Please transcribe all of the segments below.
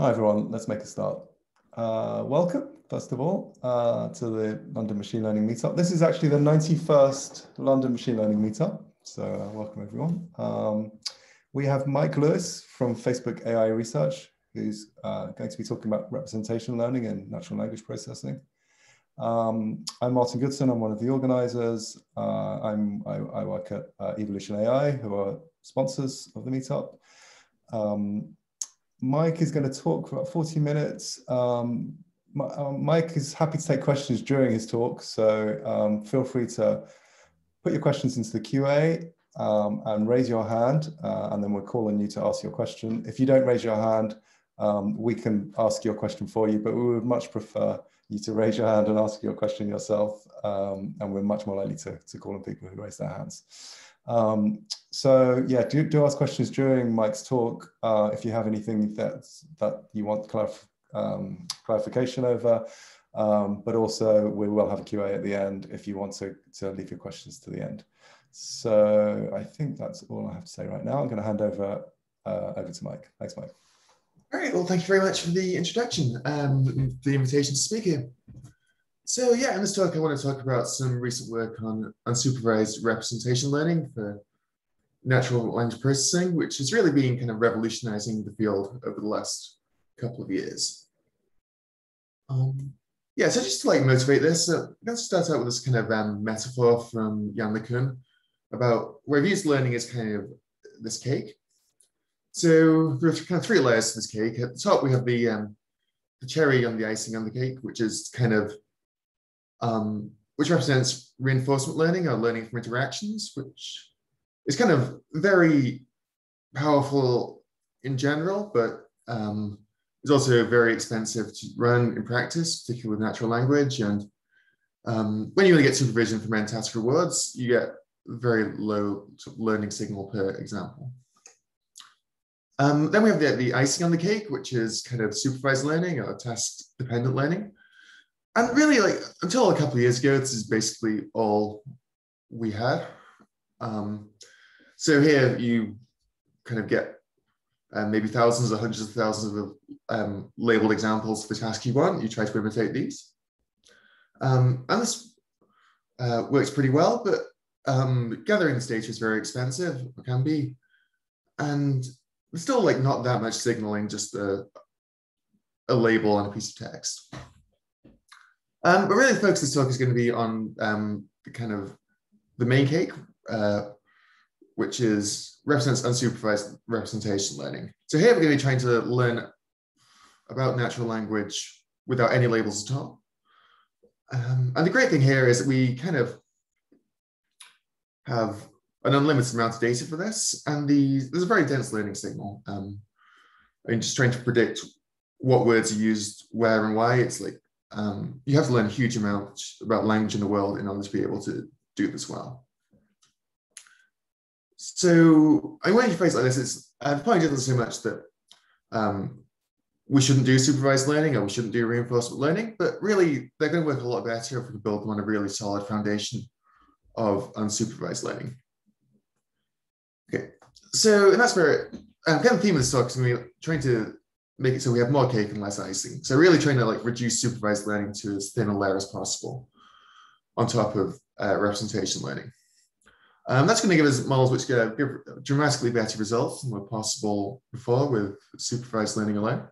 Hi everyone, let's make a start. Uh, welcome, first of all, uh, to the London Machine Learning Meetup. This is actually the 91st London Machine Learning Meetup, so uh, welcome everyone. Um, we have Mike Lewis from Facebook AI Research, who's uh, going to be talking about representation learning and natural language processing. Um, I'm Martin Goodson, I'm one of the organizers. Uh, I'm, I, I, work at uh, Evolution AI, who are sponsors of the meetup. Um, Mike is going to talk for about 40 minutes. Um, um, Mike is happy to take questions during his talk, so um, feel free to put your questions into the QA um, and raise your hand, uh, and then we'll call on you to ask your question. If you don't raise your hand, um, we can ask your question for you, but we would much prefer you to raise your hand and ask your question yourself, um, and we're much more likely to, to call on people who raise their hands. Um, so yeah, do, do ask questions during Mike's talk uh, if you have anything that that you want clarif um, clarification over. Um, but also we will have a QA at the end if you want to, to leave your questions to the end. So I think that's all I have to say right now. I'm going to hand over uh, over to Mike. Thanks, Mike. All right. Well, thank you very much for the introduction, um, the invitation to speak here. So yeah, in this talk, I want to talk about some recent work on unsupervised representation learning for natural language processing, which has really been kind of revolutionizing the field over the last couple of years. Um, yeah, so just to like motivate this, uh, let's start out with this kind of um, metaphor from Yann LeCun about where used learning as kind of this cake. So there are kind of three layers to this cake. At the top, we have the, um, the cherry on the icing on the cake, which is kind of um, which represents reinforcement learning or learning from interactions, which is kind of very powerful in general, but um, is also very expensive to run in practice, particularly with natural language. And um, when you only get supervision from end task rewards, you get very low learning signal per example. Um, then we have the, the icing on the cake, which is kind of supervised learning or task dependent learning and really like until a couple of years ago this is basically all we had. Um, so here you kind of get um, maybe thousands or hundreds of thousands of um, labeled examples for the task you want. You try to imitate these. Um, and this uh, works pretty well but um, gathering this data is very expensive it can be. And there's still like not that much signaling just a, a label on a piece of text um, but really, of this talk is going to be on um, the kind of the main cake, uh, which is represents unsupervised representation learning. So here we're going to be trying to learn about natural language without any labels at all. Um, and the great thing here is that we kind of have an unlimited amount of data for this, and the, there's a very dense learning signal. Um, mean, just trying to predict what words are used where and why, it's like um, you have to learn a huge amount about language in the world in order to be able to do this well. So I want to phrase like this, it's, I've pointed out so much that um, we shouldn't do supervised learning or we shouldn't do reinforcement learning, but really they're going to work a lot better if we can build them on a really solid foundation of unsupervised learning. Okay, so that's where um, kind of theme of this talk is going to be trying to make it so we have more cake and less icing. So really trying to like reduce supervised learning to as thin a layer as possible on top of uh, representation learning. Um, that's going to give us models which give dramatically better results than were possible before with supervised learning alone.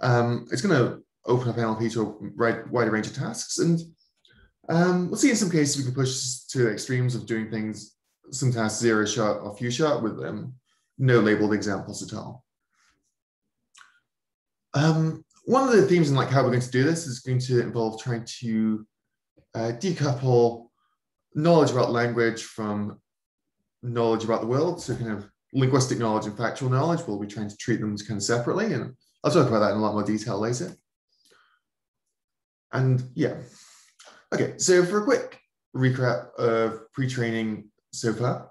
Um, it's going to open up NLP to a wider range of tasks. And um, we'll see in some cases we can push to extremes of doing things, sometimes zero shot or few shot with um, no labeled examples at all. Um, one of the themes in like how we're going to do this is going to involve trying to uh, decouple knowledge about language from knowledge about the world. So kind of linguistic knowledge and factual knowledge, we'll be trying to treat them kind of separately. And I'll talk about that in a lot more detail later. And yeah. Okay, so for a quick recap of pre-training so far.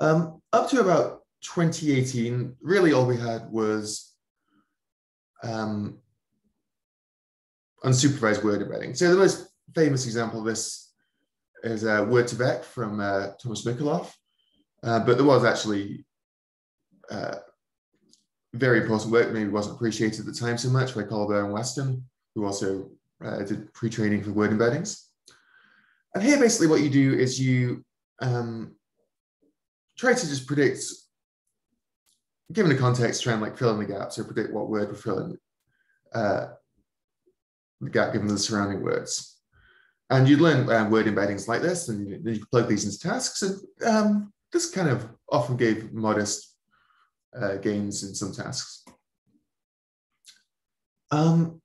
Um, up to about 2018, really all we had was um, unsupervised word embedding. So the most famous example of this is uh, Word2Vec from uh, Thomas Mikolov, uh, but there was actually uh, very important work, maybe wasn't appreciated at the time so much by Collobert and Weston, who also uh, did pre-training for word embeddings. And here, basically, what you do is you um, try to just predict, given a context, try like fill in the gaps or predict what word would fill in uh, the gap given the surrounding words. And you'd learn um, word embeddings like this, and you, you plug these into tasks. And um, this kind of often gave modest uh, gains in some tasks. Um,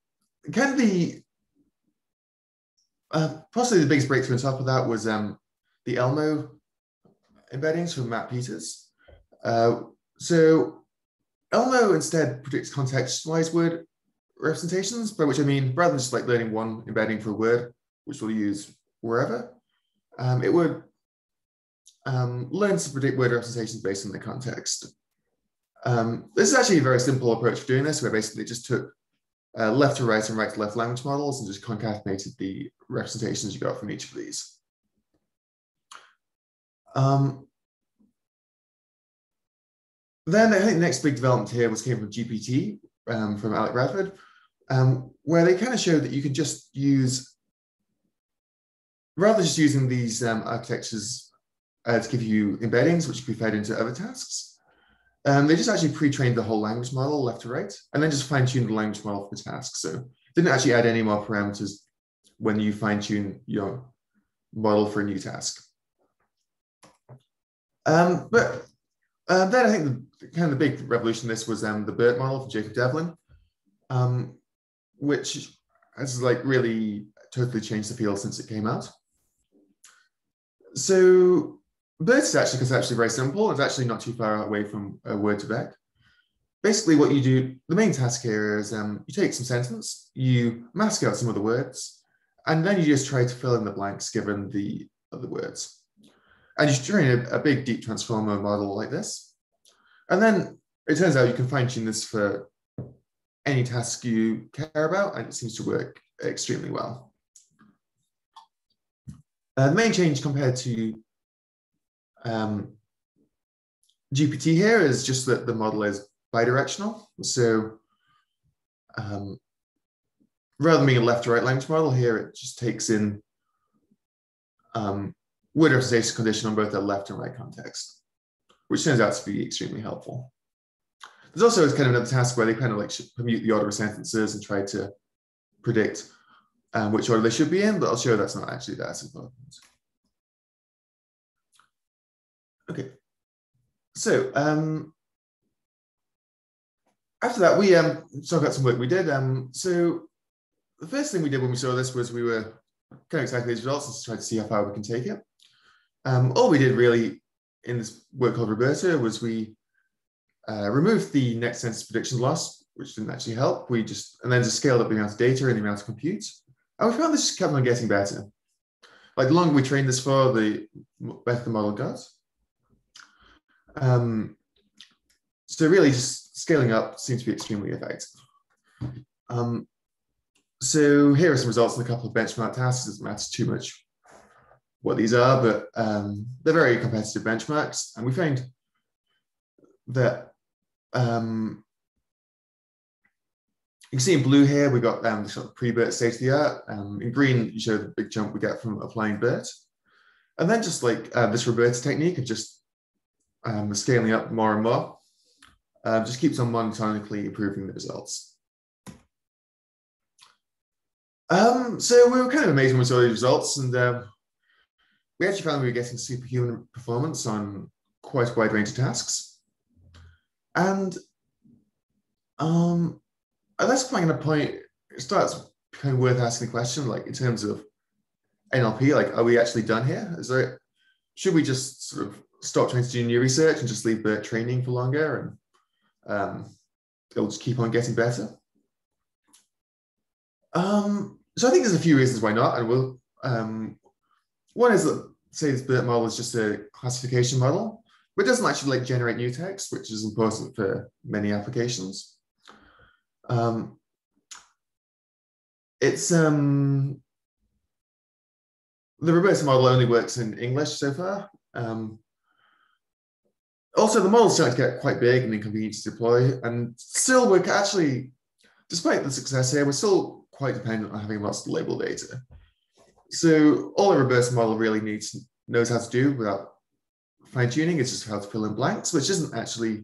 kind of the uh, possibly the biggest breakthrough on top of that was um, the Elmo embeddings from Matt Peters. Uh, so Elmo instead predicts context-wise word representations, by which I mean, rather than just like learning one embedding for a word, which we'll use wherever, um, it would um, learn to predict word representations based on the context. Um, this is actually a very simple approach for doing this, where basically just took uh, left to right and right to left language models and just concatenated the representations you got from each of these. Um, then I think the next big development here was came from GPT um, from Alec Radford, um, where they kind of showed that you could just use, rather just using these um, architectures uh, to give you embeddings, which could be fed into other tasks, um, they just actually pre-trained the whole language model left to right, and then just fine-tuned the language model for the task. So didn't actually add any more parameters when you fine-tune your model for a new task. Um, but uh, then I think the, kind of the big revolution this was um, the BERT model from Jacob Devlin, um, which has like really totally changed the field since it came out. So BERT is actually conceptually very simple. It's actually not too far away from a Word2Vec. Basically, what you do, the main task here is um, you take some sentence, you mask out some of the words, and then you just try to fill in the blanks given the other words. And you train a, a big deep transformer model like this. And then it turns out you can fine tune this for any task you care about, and it seems to work extremely well. Uh, the main change compared to um, GPT here is just that the model is bidirectional. So um, rather than being a left to right language model here, it just takes in um, word representation condition on both the left and right context, which turns out to be extremely helpful. There's also kind of another task where they kind of like permute the order of sentences and try to predict um, which order they should be in, but I'll show that's not actually that important. Okay, so um, after that, we um, talk about some work we did. Um, so the first thing we did when we saw this was we were kind of excited these results and tried to see how far we can take it. Um, all we did really in this work called RoBERTa was we uh, removed the next sentence prediction loss, which didn't actually help. We just, and then just scaled up the amount of data and the amount of compute. And we found this just kept on getting better. Like the longer we trained this for, the better the model got. Um, so really just scaling up seems to be extremely effective. Um, so here are some results in a couple of benchmark tasks. It doesn't matter too much what these are, but um, they're very competitive benchmarks. And we found that um, you can see in blue here, we got um, the sort of pre-BERT state of the art. Um, in green, you show the big jump we get from applying BERT. And then just like uh, this RoBERTa technique of just um, scaling up more and more, uh, just keeps on monotonically improving the results. Um, so we were kind of amazed when we saw these results and uh, we actually found we were getting superhuman performance on quite a wide range of tasks. And um, at this point, a point, it starts kind of worth asking the question, like in terms of NLP, like, are we actually done here? Is there, should we just sort of stop trying to do new research and just leave the training for longer and um, it'll just keep on getting better? Um, so I think there's a few reasons why not, and we'll. Um, one is that say this BERT model is just a classification model, but it doesn't actually like generate new text, which is important for many applications. Um, it's um, the RoBERTa model only works in English so far. Um, also, the models start to get quite big and inconvenient to deploy, and still we're actually, despite the success here, we're still quite dependent on having lots of label data. So all a reverse model really needs knows how to do without fine tuning is just how to fill in blanks, which isn't actually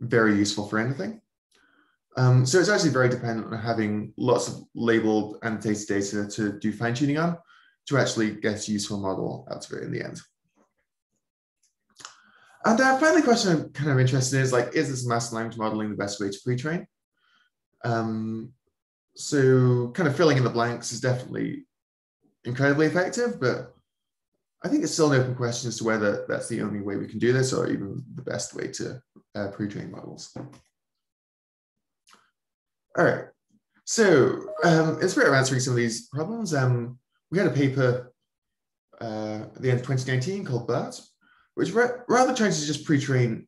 very useful for anything. Um, so it's actually very dependent on having lots of labeled annotated data to do fine tuning on to actually get a useful model out of it in the end. And uh, finally, question I'm kind of interested in is like, is this mass language modeling the best way to pre-train? Um, so kind of filling in the blanks is definitely incredibly effective, but I think it's still an open question as to whether that's the only way we can do this or even the best way to uh, pre-train models. All right, so um, in spirit of answering some of these problems, um, we had a paper uh, at the end of 2019 called BART, which rather trying to just pre-train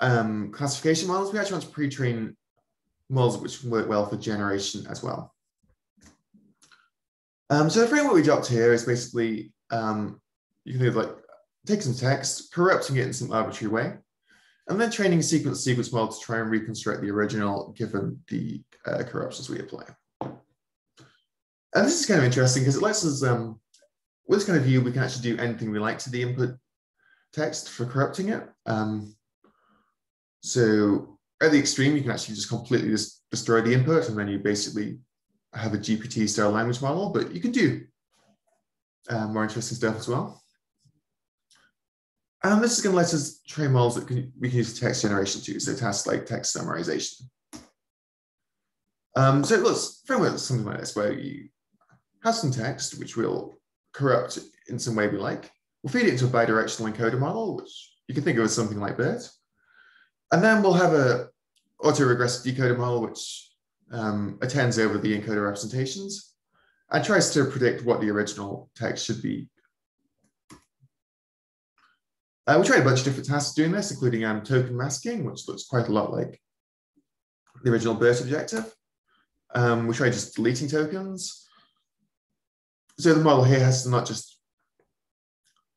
um, classification models, we actually want to pre-train models which work well for generation as well. Um, so the framework we dropped here is basically um, you can like take some text, corrupting it in some arbitrary way, and then training a sequence sequence model to try and reconstruct the original given the uh, corruptions we apply. And this is kind of interesting because it lets us, um, with this kind of view, we can actually do anything we like to the input text for corrupting it. Um, so at the extreme, you can actually just completely just destroy the input and then you basically have a GPT style language model, but you can do uh, more interesting stuff as well. And this is going to let us train models that can, we can use text generation too, so tasks like text summarization. Um, so it looks much something like this, where you have some text, which we'll corrupt in some way we like. We'll feed it into a bidirectional encoder model, which you can think of as something like BERT. And then we'll have a autoregressive decoder model, which um, attends over the encoder representations and tries to predict what the original text should be. Uh, we tried a bunch of different tasks doing this, including um, token masking, which looks quite a lot like the original BERT objective. Um, we tried just deleting tokens. So the model here has to not just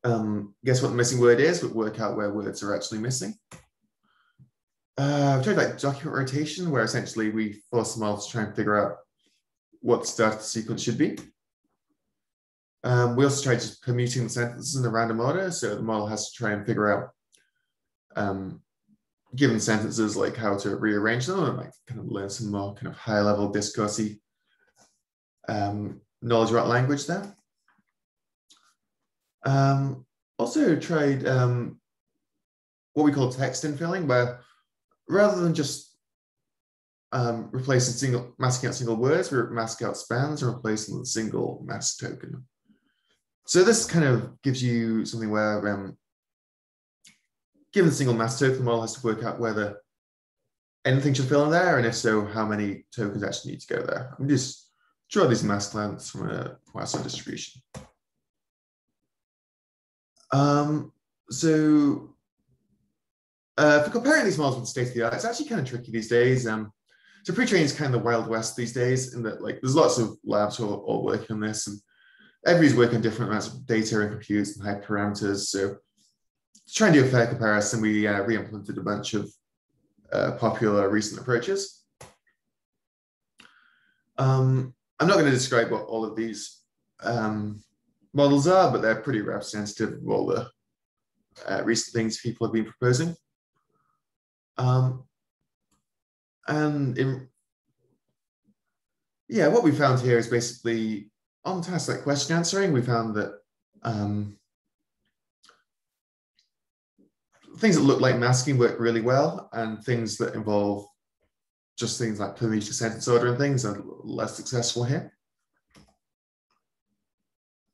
um, guess what the missing word is, but work out where words are actually missing. Uh, we tried like document rotation, where essentially we force the model to try and figure out what the sequence should be. Um, we also tried just permuting the sentences in a random order, so the model has to try and figure out, um, given sentences, like how to rearrange them and like kind of learn some more kind of high level discoursey um, knowledge about language there. Um, also tried um, what we call text infilling, where rather than just um, replacing single masking out single words, we mask out spans and replacing a single mask token. So this kind of gives you something where, um, given the single mask token, the model has to work out whether anything should fill in there, and if so, how many tokens actually need to go there. I'm just draw these mask lengths from a Poisson distribution. Um, so uh, for comparing these models with the state of the art, it's actually kind of tricky these days. Um, so pre-training is kind of the wild west these days in that like there's lots of labs who are all working on this and everybody's working on different amounts of data and compute and high parameters. So to try and do a fair comparison, we uh, re-implemented a bunch of uh, popular recent approaches. Um, I'm not going to describe what all of these um, models are, but they're pretty representative of all the uh, recent things people have been proposing. Um, and in, yeah, what we found here is basically on tasks like question answering, we found that um, things that look like masking work really well, and things that involve just things like permuted sentence order and things are less successful here.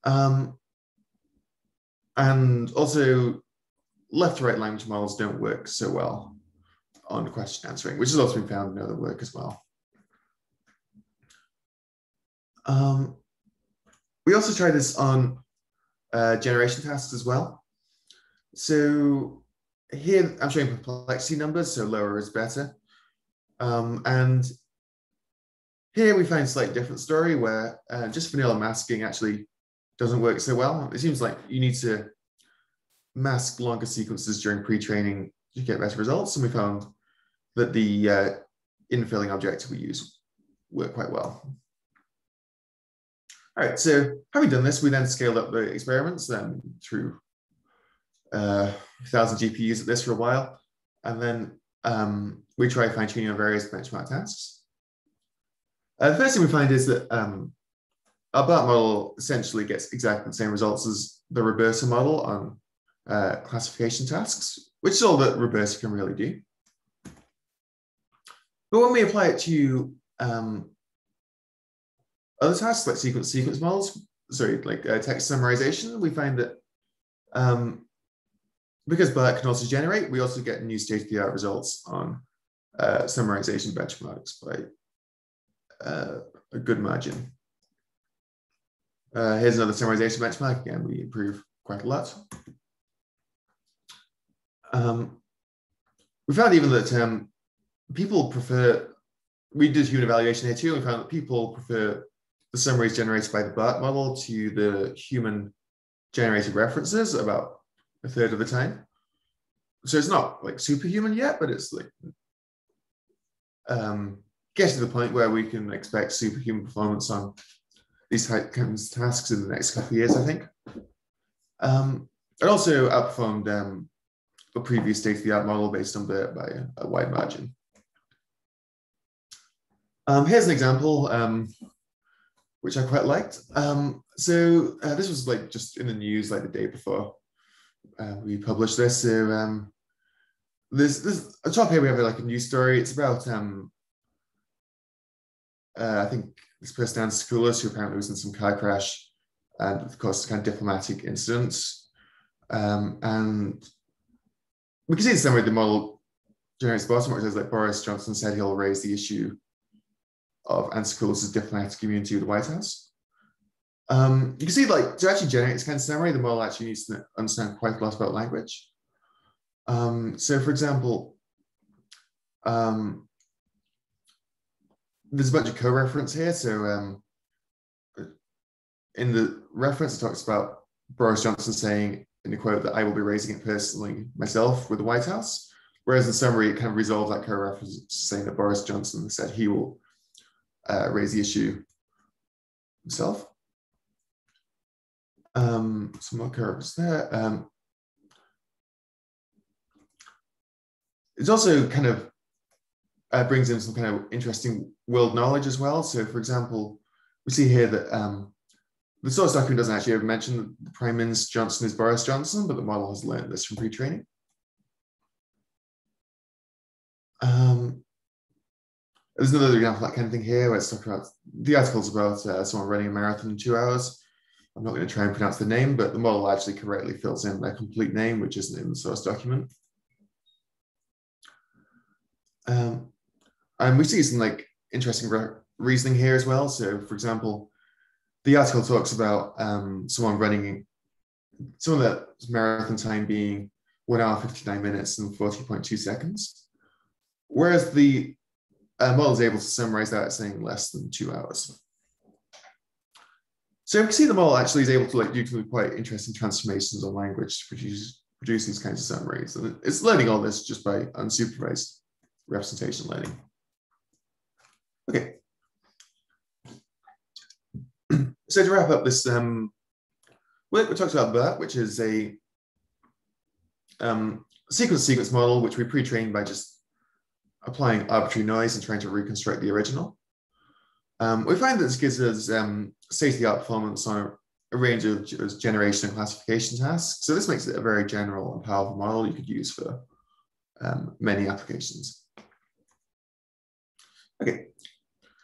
Um, and also left to right language models don't work so well on question answering, which has also been found in other work as well. Um, we also tried this on uh, generation tasks as well. So here I'm showing perplexity numbers, so lower is better. Um, and here we find a slightly different story where uh, just vanilla masking actually doesn't work so well. It seems like you need to mask longer sequences during pre-training to get better results. And we found that the uh, infilling objective we use worked quite well. All right, so having done this, we then scaled up the experiments um, through uh, 1,000 GPUs at this for a while. And then um, we try fine tuning on various benchmark tasks. Uh, the first thing we find is that um, our BART model essentially gets exactly the same results as the RoBERTa model on uh, classification tasks, which is all that RoBERTa can really do. But when we apply it to um, other tasks like sequence sequence models, sorry, like uh, text summarization, we find that um, because BART can also generate, we also get new state-of-the-art results on uh, summarization benchmarks by uh, a good margin. Uh, here's another summarization benchmark. Again, we improve quite a lot. Um, we found even that um, people prefer, we did human evaluation here too, and we found that people prefer the summaries generated by the BART model to the human generated references about a third of the time. So it's not like superhuman yet, but it's like um, getting to the point where we can expect superhuman performance on these kinds of tasks in the next couple of years, I think. Um, it also outperformed um, a previous state-of-the-art model based on BERT by a, wide margin. Um, here's an example um, which I quite liked. Um, so uh, this was like just in the news like the day before uh, we published this. So um, this this a top here we have like a news story. It's about um, uh, I think this person Anne Sacoolas who apparently was in some car crash and of course kind of diplomatic incidents. Um, and we can see in summary the model generates it says like Boris Johnson said he'll raise the issue of Anne Sacoolas's diplomatic immunity with the White House. Um, you can see like to actually generate this kind of summary, the model actually needs to understand quite a lot about language. Um, so for example, um, there's a bunch of co-reference here. So um, in the reference, it talks about Boris Johnson saying in the quote that I will be raising it personally myself with the White House. Whereas in summary, it kind of resolves that co-reference saying that Boris Johnson said he will uh, raise the issue himself. Um, some more co-reference there. Um, it's also kind of uh, brings in some kind of interesting world knowledge as well. So, for example, we see here that um, the source document doesn't actually ever mention that the Prime Minister Johnson is Boris Johnson, but the model has learned this from pre-training. Um, there's another example of that kind of thing here where it's talking about the article's about uh, someone running a marathon in two hours. I'm not going to try and pronounce the name, but the model actually correctly fills in their complete name, which isn't in the source document. Um, and we see some like interesting re reasoning here as well. So, for example, the article talks about um, someone running some of that marathon time being one hour 59 minutes and 40.2 seconds, whereas the uh, model is able to summarize that saying less than two hours. So you can see the model actually is able to like do quite interesting transformations on language to produce produce these kinds of summaries, and it's learning all this just by unsupervised representation learning. Okay. So to wrap up this um, work, we talked about BART, which is a um, sequence sequence model, which we pre-trained by just applying arbitrary noise and trying to reconstruct the original. Um, we find that this gives us um, state-of-the-art performance on a, range of generation and classification tasks. So this makes it a very general and powerful model you could use for um, many applications. Okay,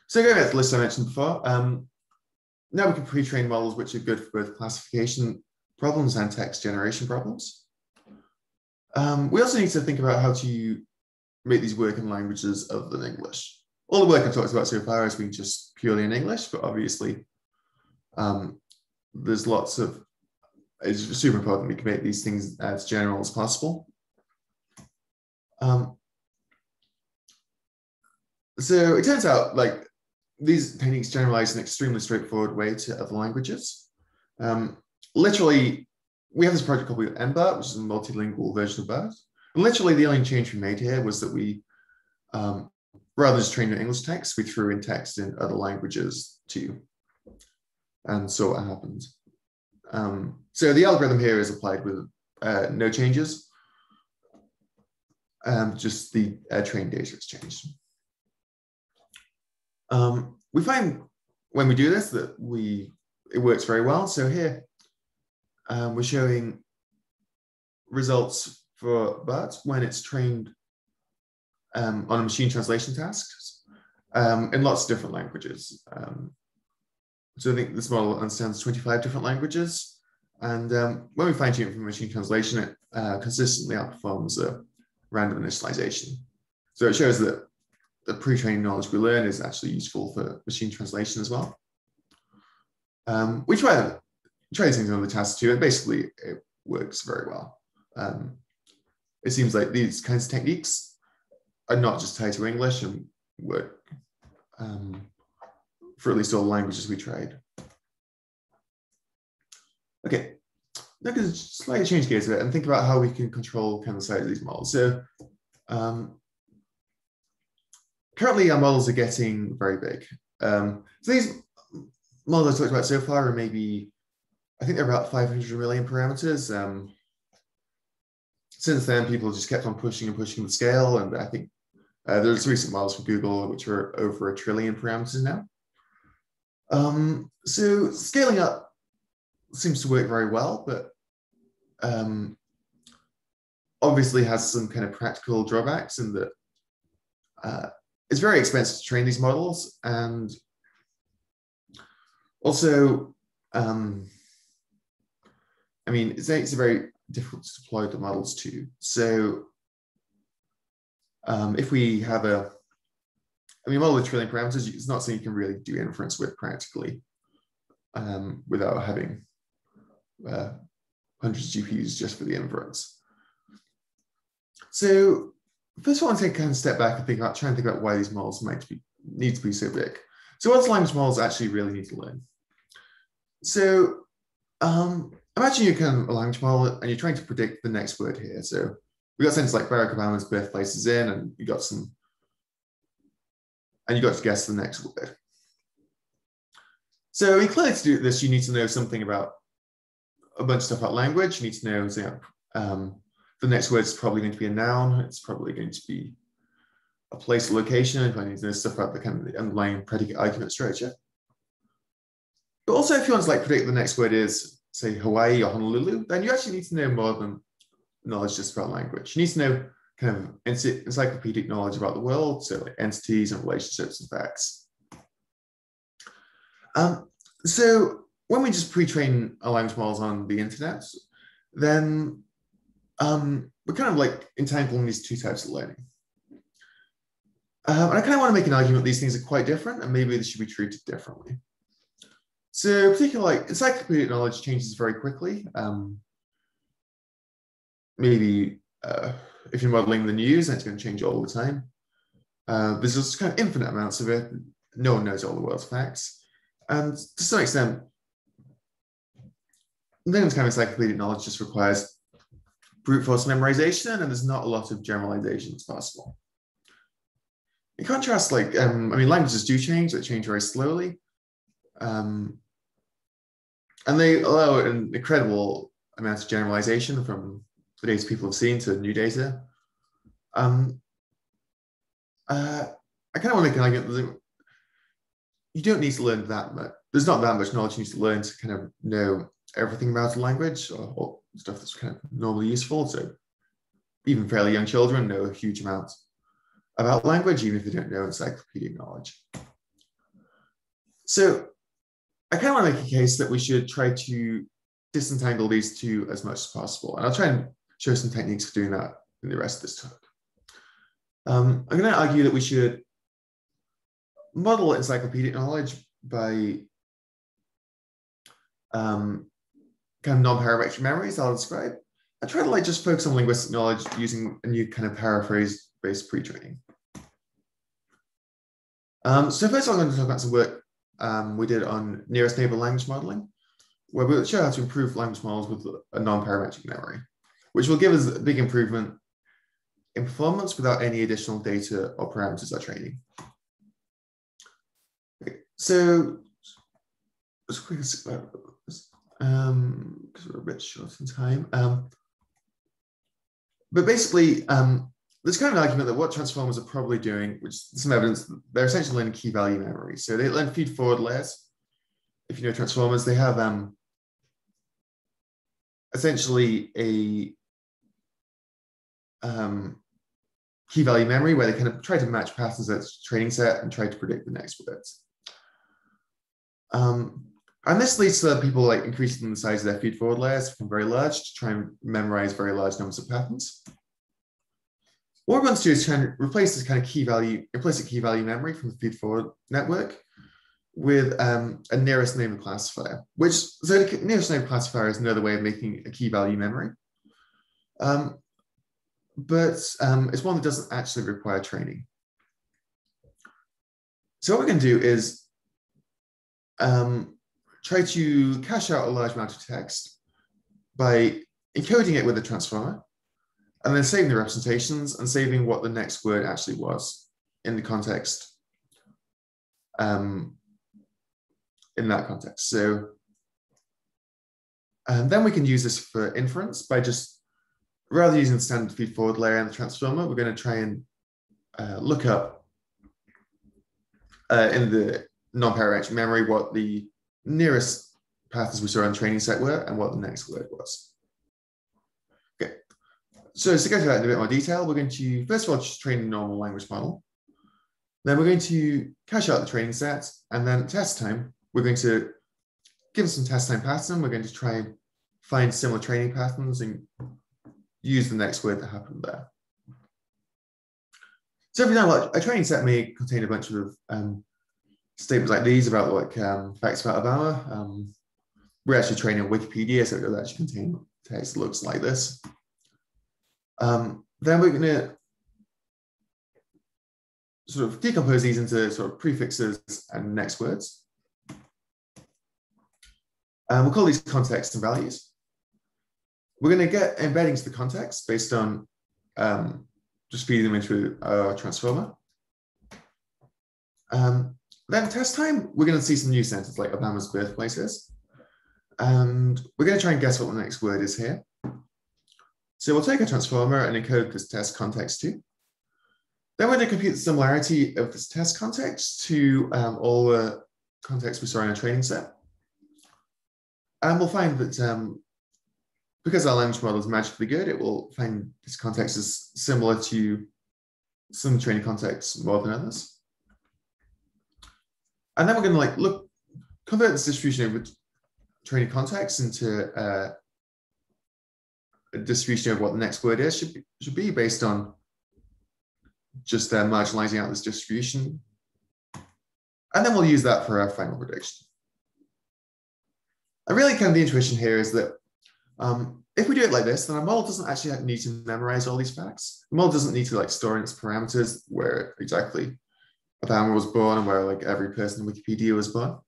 so going back to the list I mentioned before, um, now we can pre-train models which are good for both classification problems and text generation problems. Um, we also need to think about how to make these work in languages other than English. All the work I've talked about so far has been just purely in English, but obviously um, there's lots of, it's super important we can make these things as general as possible. Um, so it turns out like these techniques generalize an extremely straightforward way to other languages. Um, literally we have this project called MBART, which is a multilingual version of BART. And literally the only change we made here was that we, um, rather than just training English text, we threw in text in other languages too. And so what happened. Um, so the algorithm here is applied with uh, no changes. Um, just the uh, trained data has changed. Um, we find when we do this that we it works very well. So here um, we're showing results for BART when it's trained um, on a machine translation task um, in lots of different languages. Um, so I think this model understands 25 different languages. And um, when we fine tune for machine translation, it uh, consistently outperforms a random initialization. So it shows that the pre-training knowledge we learn is actually useful for machine translation as well. Um, we try, things on the task too, and basically it works very well. Um, it seems like these kinds of techniques are not just tied to English and work um, for at least all the languages we tried. Okay, now can slightly change gears a bit and think about how we can control kind of the size of these models. So um, currently our models are getting very big. Um, so these models I talked about so far are maybe, I think they're about 500 million parameters. Um, since then, people just kept on pushing and pushing the scale. And I think uh, there's recent models from Google, which are over a trillion parameters now. Um, so scaling up seems to work very well, but um, obviously has some kind of practical drawbacks in that uh, it's very expensive to train these models and also um, I mean it's, it's very difficult to deploy the models too. So um, if we have a I mean, model with trillion parameters, it's not something you can really do inference with practically um, without having uh, hundreds of GPUs just for the inference. So first of all, I want to take a kind of step back and think about, try and think about why these models might be, need to be so big. So what language models actually really need to learn? So um, imagine you're kind of a language model and you're trying to predict the next word here. So we got sentences like Barack Obama's birthplace is in, and you got some, and you got to guess the next word. So in clearly to do this, you need to know something about a bunch of stuff about language. You need to know, so, um, the next word is probably going to be a noun. It's probably going to be a place, a location. If I need to know stuff about the kind of the underlying predicate argument structure. But also, if you want to like predict the next word is, say, Hawaii or Honolulu, then you actually need to know more than knowledge just about language. You need to know kind of encyclopedic knowledge about the world, so like entities and relationships and facts. Um, so when we just pre-train our language models on the internet, then um, we're kind of like entangling these two types of learning. Um, and I kind of want to make an argument these things are quite different and maybe they should be treated differently. So particularly like encyclopedic knowledge changes very quickly. Um, maybe uh, if you're modeling the news, that's going to change all the time. Uh, there's just kind of infinite amounts of it. No one knows all the world's facts. And to some extent, then kind of encyclopedic knowledge just requires brute force memorization, and there's not a lot of generalizations possible. In contrast, like, um, I mean, languages do change, they change very slowly. Um, and they allow an incredible amount of generalization from the data people have seen to new data. Um, uh, I kind of want to argument that you don't need to learn that much. There's not that much knowledge you need to learn to kind of know everything about a language or, or stuff that's kind of normally useful. So even fairly young children know a huge amount about language, even if they don't know encyclopedic knowledge. So I kind of want to make a case that we should try to disentangle these two as much as possible. And I'll try and show some techniques for doing that in the rest of this talk. Um, I'm going to argue that we should model encyclopedic knowledge by um, kind of non-parametric memories I'll describe. I try to like just focus on linguistic knowledge using a new kind of paraphrase-based pre-training. Um, so first I'm going to talk about some work um, we did on nearest neighbor language modeling. where we'll show how to improve language models with a non-parametric memory, which will give us a big improvement in performance without any additional data or parameters or training. Okay, so um, because we're a bit short in time. Um, but basically, um, there's kind of an argument that what transformers are probably doing, which some evidence, they're essentially learning key value memory. So they learn feed forward layers. If you know transformers, they have um, essentially a um, key value memory where they kind of try to match patterns at training set and try to predict the next words. Um, and this leads to people like increasing the size of their feed forward layers from very large to try and memorize very large numbers of patterns. What we want to do is try and replace this kind of key value, implicit key value memory from the feed forward network with um, a nearest neighbor classifier, which so the nearest neighbor classifier is another way of making a key value memory. Um, but um, it's one that doesn't actually require training. So what we're going to do is um, try to cache out a large amount of text by encoding it with a transformer and then saving the representations and saving what the next word actually was in the context um, in that context. So and then we can use this for inference by just rather using the standard feed forward layer and the transformer, we're going to try and uh, look up uh, in the non-parametric memory what the nearest patterns we saw on training set were and what the next word was. Okay, so to go through that in a bit more detail, we're going to first of all just train a normal language model. Then we're going to cache out the training set and then test time. We're going to give some test time pattern. We're going to try and find similar training patterns and use the next word that happened there. So for example, a training set may contain a bunch of um, statements like these about like um, facts about Obama. Um, we're actually training Wikipedia, so it does actually contain text that looks like this. Um, then we're going to sort of decompose these into sort of prefixes and next words. And we'll call these contexts and values. We're going to get embeddings to the context based on um, just feeding them into a transformer. Um, then test time, we're going to see some new sentences like Obama's birthplaces. And we're going to try and guess what the next word is here. So we'll take a transformer and encode this test context too. Then we're going to compute the similarity of this test context to um, all the contexts we saw in our training set. And we'll find that um, because our language model is magically good, it will find this context is similar to some training contexts more than others. And then we're going to like look, convert this distribution over training context into uh, a distribution of what the next word is should be, should be based on just uh, marginalizing out this distribution. And then we'll use that for our final prediction. And really kind of the intuition here is that um, if we do it like this, then our model doesn't actually need to memorize all these facts. The model doesn't need to like store in its parameters where exactly Obama was born and where like every person in Wikipedia was born.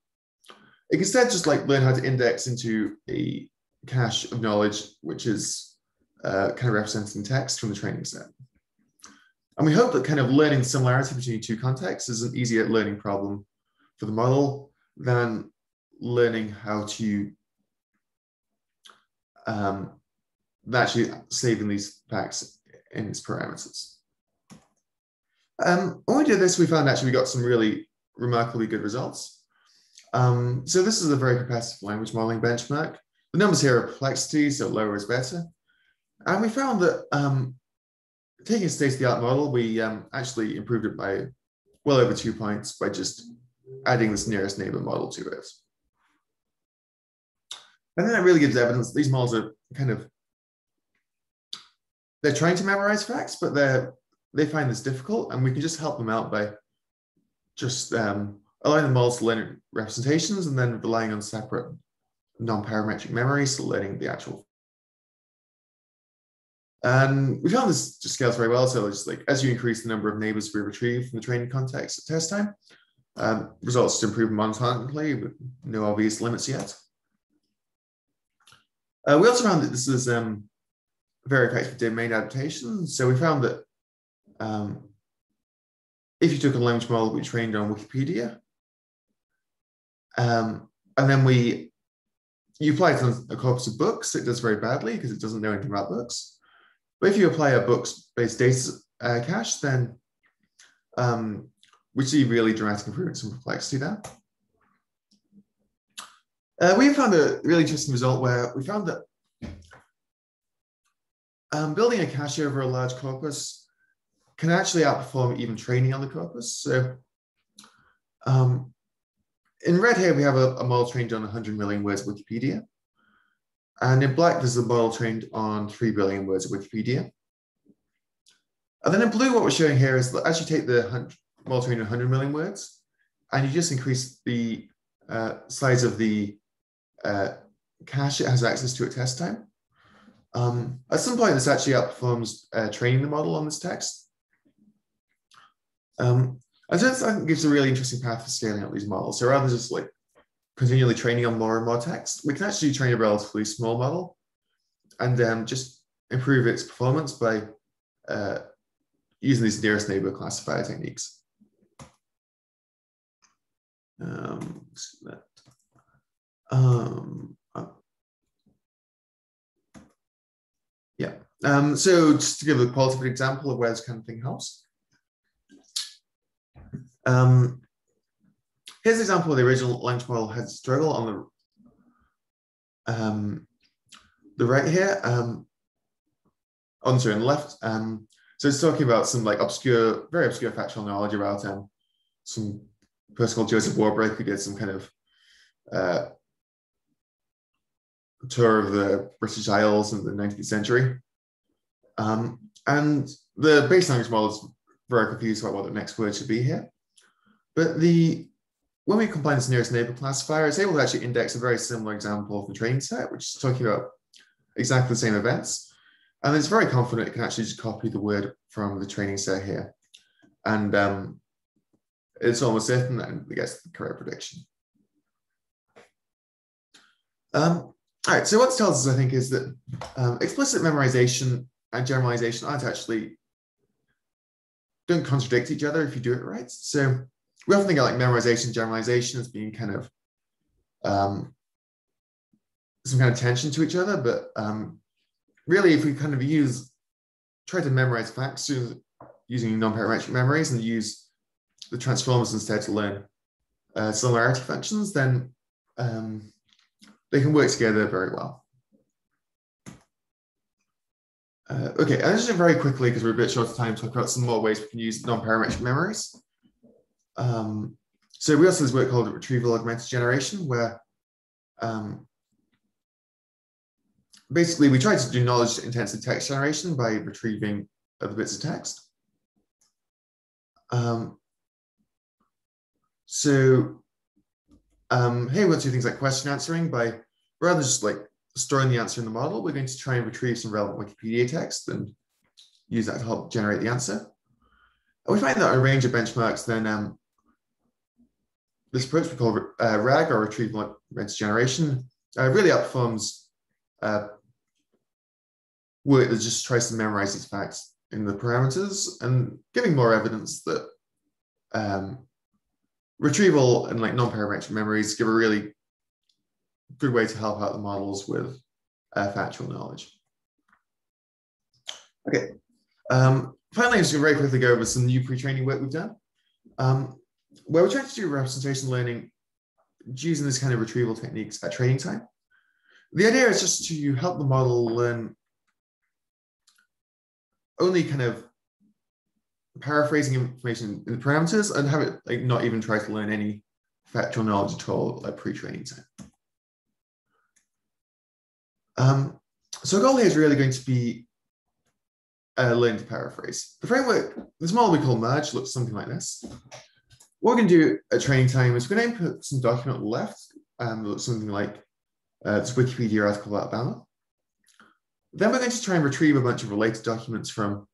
It can instead just like learn how to index into a cache of knowledge, which is uh, kind of represented in text from the training set. And we hope that kind of learning similarity between two contexts is an easier learning problem for the model than learning how to um, actually saving these facts in its parameters. Um, when we did this, we found actually we got some really remarkably good results. Um, so this is a very competitive language modeling benchmark. The numbers here are perplexity, so lower is better. And we found that um, taking a state-of-the-art model, we um, actually improved it by well over two points by just adding this nearest neighbor model to it. And then that really gives evidence these models are kind of, they're trying to memorize facts, but they're they find this difficult, and we can just help them out by just um, allowing the models to learn representations and then relying on separate non-parametric memories to learning the actual. And we found this just scales very well. So it's like as you increase the number of neighbors we retrieve from the training context at test time, um, results improve monotonically with no obvious limits yet. Uh, we also found that this is um, very effective domain adaptation. So we found that um, if you took a language model we trained on Wikipedia, um, and then we you apply it on a corpus of books, it does very badly because it doesn't know anything about books. But if you apply a books-based data uh, cache, then um, we see really dramatic improvements in perplexity there. Uh, we found a really interesting result where we found that um, building a cache over a large corpus can actually outperform even training on the corpus. So um, in red here, we have a, a, model trained on 100 million words of Wikipedia. And in black, there's a model trained on 3 billion words of Wikipedia. And then in blue, what we're showing here is that as you take the model trained on 100 million words, and you just increase the uh, size of the uh, cache it has access to at test time. Um, at some point, this actually outperforms uh, training the model on this text. Um, and so this, gives a really interesting path for scaling up these models. So rather than just like continually training on more and more text, we can actually train a relatively small model and um, just improve its performance by uh, using these nearest neighbor classifier techniques. Um, um, uh, yeah. Um, so just to give a qualitative example of where this kind of thing helps. Um, here's an example of the original language model had struggle on the um, the right here. Um, on sorry, the left. Um, so it's talking about some like obscure, very obscure factual knowledge about um, some person called Joseph Warbrick who did some kind of uh, tour of the British Isles in the 19th century. Um, and the base language model is very confused about what the next word should be here. But the when we combine this nearest neighbor classifier, it's able to actually index a very similar example of the training set, which is talking about exactly the same events. And it's very confident it can actually just copy the word from the training set here. And um, it's almost certain that it gets the correct prediction. Um, all right, so what this tells us, I think, is that um, explicit memorization and generalization aren't actually, don't contradict each other if you do it right. So we often think of like memorization, generalization as being kind of um, some kind of tension to each other, but um, really if we kind of use, try to memorize facts using non-parametric memories and use the transformers instead to learn uh, similarity functions, then um, they can work together very well. Uh, okay, and just very quickly, because we're a bit short of time, talk about some more ways we can use non-parametric memories. Um, so we also have this work called retrieval augmented generation, where um, basically we try to do knowledge intensive text generation by retrieving other bits of text. Um, so um, hey, we'll do things like question answering by rather than just like storing the answer in the model, we're going to try and retrieve some relevant Wikipedia text and use that to help generate the answer. And we find that a range of benchmarks then um, this approach we call uh, RAG or retrieval augmented generation uh, really outperforms uh, work that just tries to memorize these facts in the parameters and giving more evidence that um, retrieval and like non-parametric memories give a really good way to help out the models with uh, factual knowledge. Okay. Um, finally, I'm just to very quickly go over some new pre-training work we've done. Um, where we're trying to do representation learning using this kind of retrieval techniques at training time. The idea is just to help the model learn only kind of paraphrasing information in the parameters and have it like not even try to learn any factual knowledge at all at pre-training time. Um, so goal here is really going to be uh, learning to paraphrase. The framework, this model we call MARGE looks something like this. What we're going to do at training time is we're going to input some document left, um, something like uh, this Wikipedia article about Obama. Then we're going to try and retrieve a bunch of related documents from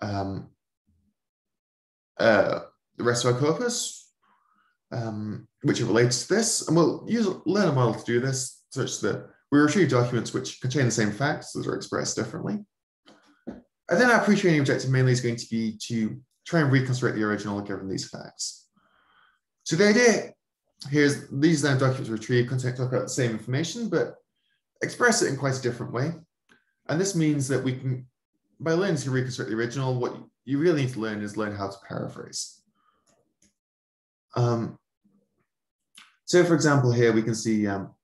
um, uh, the rest of our corpus, um, which are related to this. And we'll use a learner model to do this such that we retrieve documents which contain the same facts that are expressed differently. And then our pre-training objective mainly is going to be to try and reconstruct the original given these facts. So the idea here is these then documents retrieved contain talk about the same information, but express it in quite a different way. And this means that we can, by learning to reconstruct the original, what you really need to learn is learn how to paraphrase. Um, so for example, here we can see um,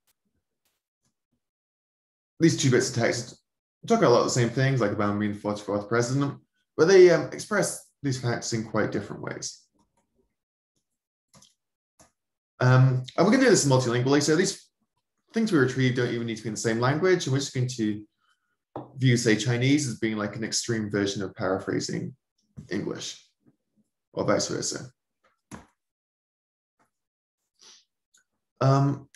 these two bits of text talk about a lot of the same things, like about being the 44th president, but they um, express these facts in quite different ways. Um, and we're going to do this multilingually. So these things we retrieve don't even need to be in the same language. And we're just going to view, say, Chinese as being like an extreme version of paraphrasing English or vice versa. Um,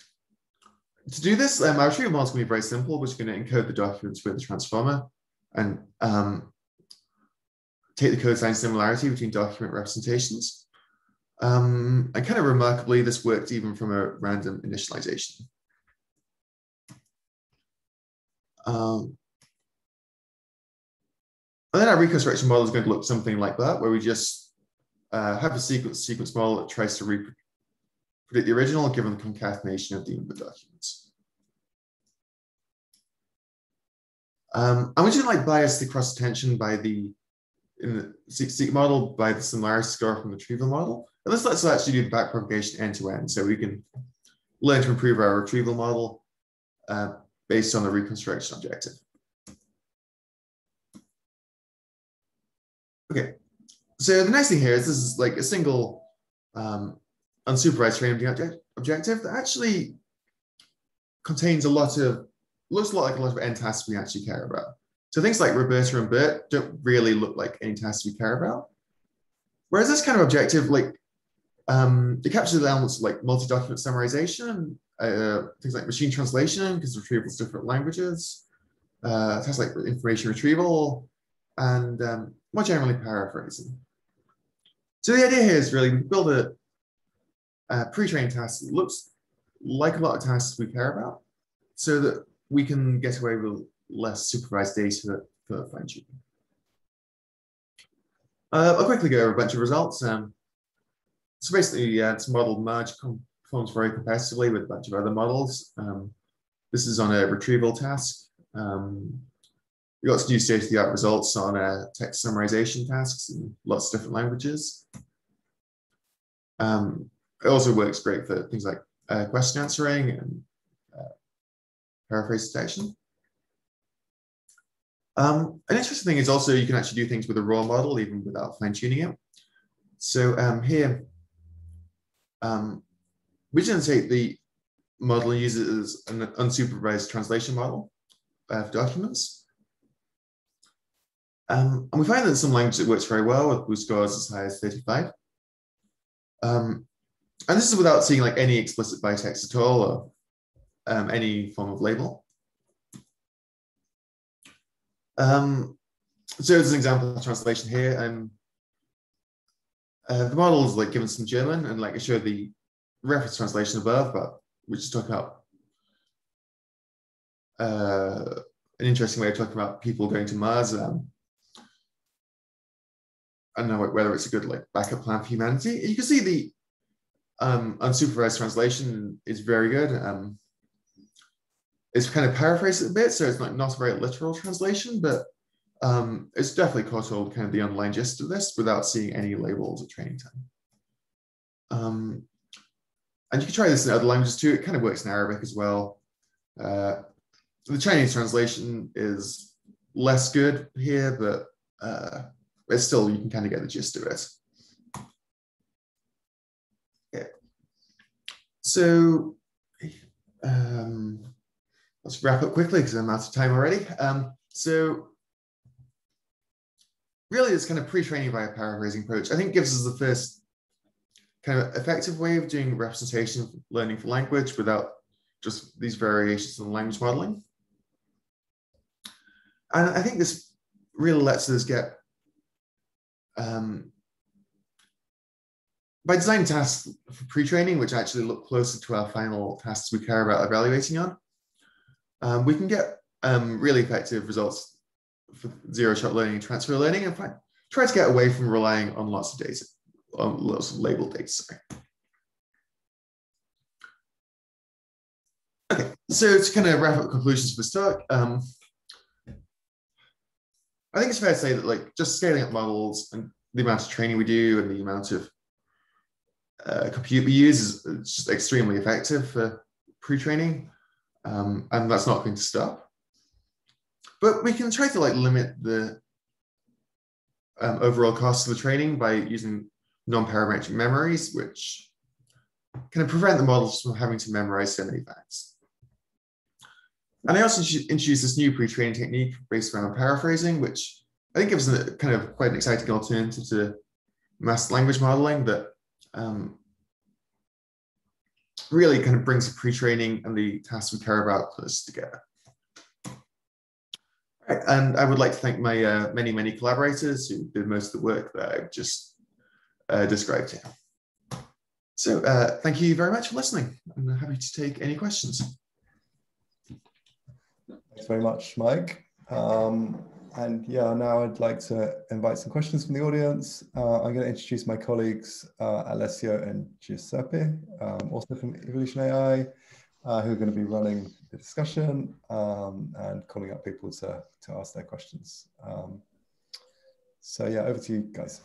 to do this, um, our retrieval model is going to be very simple. We're just going to encode the documents with the transformer and um, take the cosine similarity between document representations. Um, and kind of remarkably, this worked even from a random initialization. Um, and then our reconstruction model is going to look something like that, where we just uh, have a sequence sequence model that tries to predict the original given the concatenation of the input documents. Um, and we didn't like bias the cross attention by the in the seq model by the similarity score from the retrieval model. And this lets us actually do the backpropagation end to end. So we can learn to improve our retrieval model uh, based on the reconstruction objective. Okay, so the next thing here is this is like a single um, unsupervised training objective that actually contains a lot of, looks a lot like a lot of end tasks we actually care about. So things like RoBERTa and BERT don't really look like any tasks we care about. Whereas this kind of objective, like um, it captures elements like multi-document summarization, uh, things like machine translation, because retrievals different languages, uh, tasks like information retrieval, and um, more generally paraphrasing. So the idea here is really we build a, a pre-trained task that looks like a lot of tasks we care about, so that we can get away with less supervised data for fine tuning. Uh, I'll quickly go over a bunch of results. Um, so basically, uh, this model MARGE performs very competitively with a bunch of other models. Um, this is on a retrieval task. Um, we got some new state-of-the-art results on uh, text summarization tasks in lots of different languages. Um, it also works great for things like uh, question answering and uh, paraphrase. Um, an interesting thing is also you can actually do things with a raw model even without fine tuning it. So um, here, um, we didn't take the model and use it as an unsupervised translation model of documents. Um, and we find that in some languages it works very well with scores as high as 35. Um, and this is without seeing like any explicit bitext at all or um, any form of label. Um, so as an example of translation here, um, uh, the model is like given some German and like I showed the reference translation above, but we just talk about uh, an interesting way of talking about people going to Mars. Um, I don't know whether it's a good like backup plan for humanity. You can see the um, unsupervised translation is very good. Um, it's kind of paraphrased a bit, so it's not, not a very literal translation, but um, it's definitely caught all kind of the online gist of this without seeing any labels at training time. Um, and you can try this in other languages too. It kind of works in Arabic as well. Uh, the Chinese translation is less good here, but uh, it's still, you can kind of get the gist of it. So, um, let's wrap up quickly because I'm out of time already. Um, so really this kind of pre-training by a paraphrasing approach, I think gives us the first kind of effective way of doing representation learning for language without just these variations in language modeling. And I think this really lets us get, um, by designing tasks for pre-training, which actually look closer to our final tasks we care about evaluating on, um, we can get um, really effective results for zero-shot learning and transfer learning and try to get away from relying on lots of data, on lots of labeled data, sorry. Okay, so to kind of wrap up conclusions for this talk, um, I think it's fair to say that like just scaling up models and the amount of training we do and the amount of uh, compute we use is, is just extremely effective for pre-training, um, and that's not going to stop. But we can try to like limit the um, overall cost of the training by using non-parametric memories, which kind of prevent the models from having to memorize so many facts. And I also introduced this new pre-training technique based around paraphrasing, which I think gives a kind of quite an exciting alternative to masked language modeling that um, really kind of brings the pre-training and the tasks we care about close together. And I would like to thank my uh, many, many collaborators who did most of the work that I've just uh, described here. So uh, thank you very much for listening. I'm happy to take any questions. Thanks very much, Mike. Um, and yeah, now I'd like to invite some questions from the audience. Uh, I'm going to introduce my colleagues, uh, Alessio and Giuseppe, um, also from Evolution AI, uh, who are going to be running the discussion um, and calling up people to, to ask their questions. Um, so yeah, over to you guys.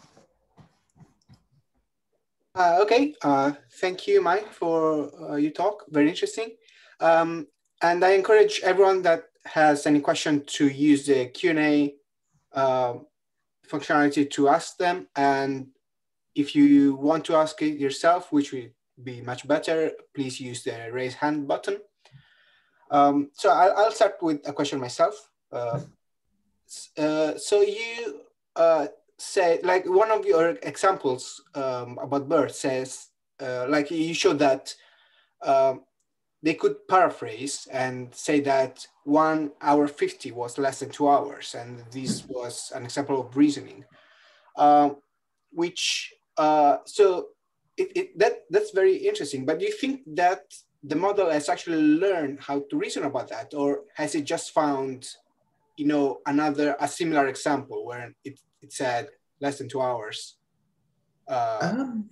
Uh, okay, uh, thank you, Mike, for uh, your talk. Very interesting. Um, and I encourage everyone that has any question to use the Q&A uh, functionality to ask them. And if you want to ask it yourself, which would be much better, please use the raise hand button. Um, so I'll, I'll, start with a question myself. Uh, uh, so you uh, say, like one of your examples um, about BERT says, uh, like you showed that um, they could paraphrase and say that one hour 50 was less than two hours. And this was an example of reasoning, uh, which, uh, so it, it, that, that's very interesting. But do you think that the model has actually learned how to reason about that? Or has it just found, you know, another, a similar example where it, it said less than two hours? Uh, um,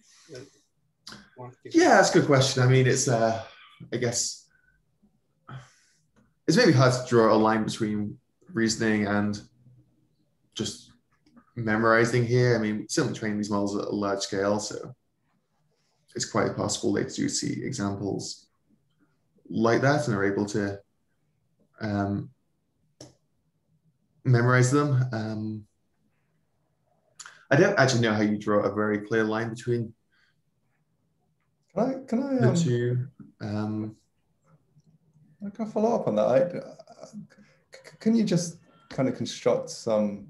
yeah, that's a good question. I mean, it's, uh, I guess it's maybe hard to draw a line between reasoning and just memorizing here. I mean, certainly training these models at a large scale, so it's quite possible they do see examples like that and are able to um, memorize them. Um, I don't actually know how you draw a very clear line between can I, can I, the um, two. Um, I can follow up on that. I, can you just kind of construct some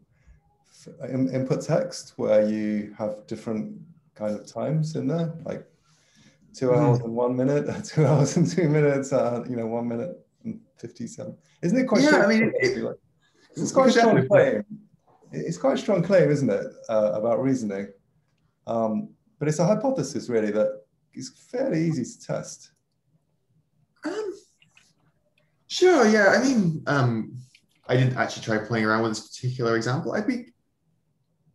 input text where you have different kind of times in there, like two mm. hours and one minute, two hours and two minutes, uh, you know, one minute and 57. Isn't it quite yeah, I mean, it, like, it's quite a strong claim. It's quite a strong claim, isn't it, uh, about reasoning? Um, but it's a hypothesis really that is fairly easy to test. Um, sure, yeah. I mean, um, I didn't actually try playing around with this particular example. I'd be,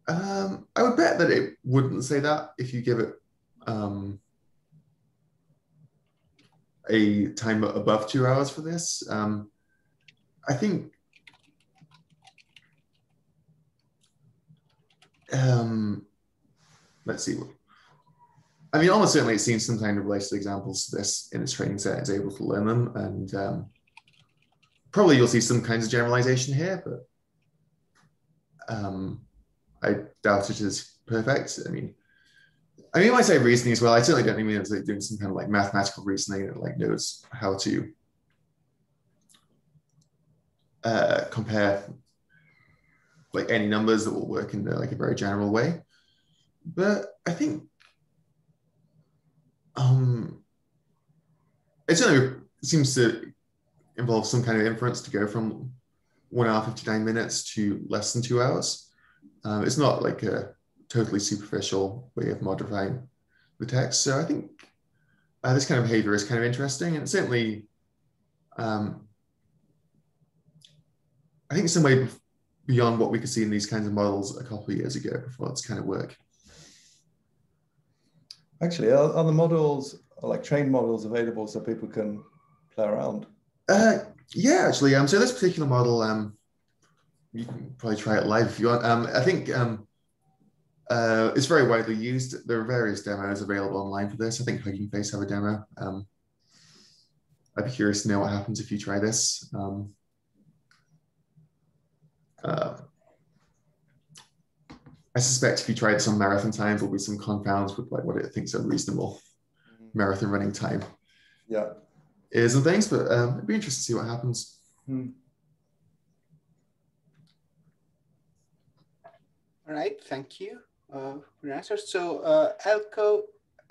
um, I would bet that it wouldn't say that if you give it um, a time above two hours for this. Um, I think um, let's see. I mean, almost certainly it's seen some kind of related examples to this in its training set, it's able to learn them. And um, probably you'll see some kinds of generalization here, but um, I doubt it is perfect. I mean, I mean, when I say reasoning as well, I certainly don't mean it's like doing some kind of like mathematical reasoning that like knows how to uh, compare like any numbers that will work in the, like a very general way. But I think um, it certainly seems to involve some kind of inference to go from one hour 59 minutes to less than two hours. Um, it's not like a totally superficial way of modifying the text. So I think uh, this kind of behavior is kind of interesting and certainly um, I think some way beyond what we could see in these kinds of models a couple of years ago before this kind of work. Actually, are, are the models like trained models available so people can play around? Uh, yeah, actually. Um, so this particular model, um, you can probably try it live if you want. Um, I think um, uh, it's very widely used. There are various demos available online for this. I think Hugging Face have a demo. Um, I'd be curious to know what happens if you try this. Um, uh, I suspect if you try this on marathon times, there'll be some confounds with like what it thinks a reasonable mm-hmm. marathon running time. Yeah. Is and things, but um, it'd be interesting to see what happens. Hmm. All right, thank you uh, for your answer. So uh, Elko